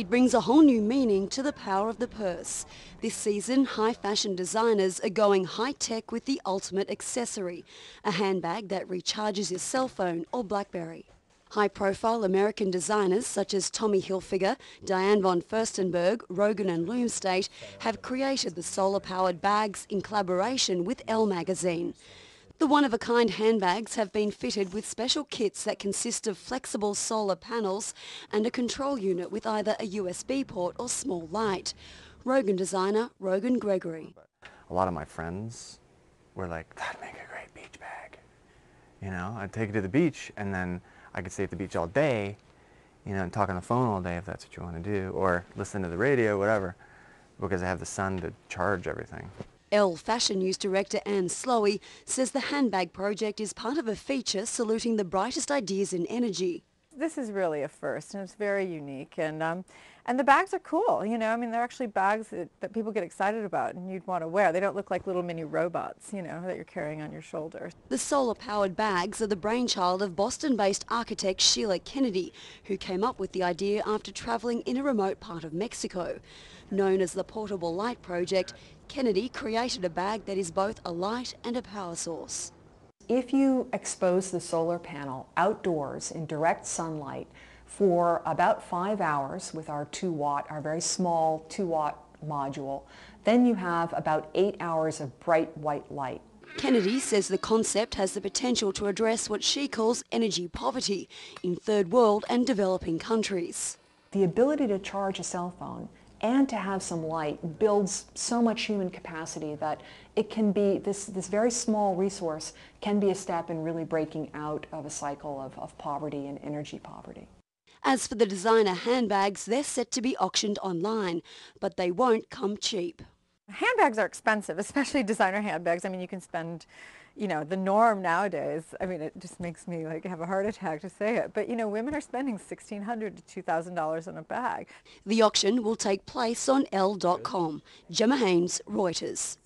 It brings a whole new meaning to the power of the purse. This season, high fashion designers are going high-tech with the ultimate accessory, a handbag that recharges your cell phone or BlackBerry. High-profile American designers such as Tommy Hilfiger, Diane von Furstenberg, Rogan and Loomstate have created the solar-powered bags in collaboration with Elle magazine. The one-of-a-kind handbags have been fitted with special kits that consist of flexible solar panels and a control unit with either a USB port or small light. Rogan designer Rogan Gregory. A lot of my friends were like, that'd make a great beach bag. You know, I'd take it to the beach and then I could stay at the beach all day, you know, and talk on the phone all day if that's what you want to do, or listen to the radio, whatever, because I have the sun to charge everything. Elle Fashion News Director Anne Slowey says the handbag project is part of a feature saluting the brightest ideas in energy. This is really a first and it's very unique and um, and the bags are cool, you know, I mean they're actually bags that, that people get excited about and you'd want to wear. They don't look like little mini robots, you know, that you're carrying on your shoulder. The solar-powered bags are the brainchild of Boston-based architect Sheila Kennedy, who came up with the idea after travelling in a remote part of Mexico. Known as the Portable Light Project, Kennedy created a bag that is both a light and a power source. If you expose the solar panel outdoors in direct sunlight for about five hours with our 2 watt, our very small 2 watt module, then you have about eight hours of bright white light. Kennedy says the concept has the potential to address what she calls energy poverty in third world and developing countries. The ability to charge a cell phone and to have some light builds so much human capacity that it can be, this, this very small resource can be a step in really breaking out of a cycle of, of poverty and energy poverty. As for the designer handbags, they're set to be auctioned online, but they won't come cheap. Handbags are expensive, especially designer handbags. I mean, you can spend you know, the norm nowadays, I mean, it just makes me like have a heart attack to say it, but you know, women are spending 1,600 to $2,000 on a bag. The auction will take place on Elle.com. Gemma Haines, Reuters.